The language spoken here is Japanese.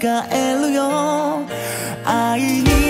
返るよ。愛に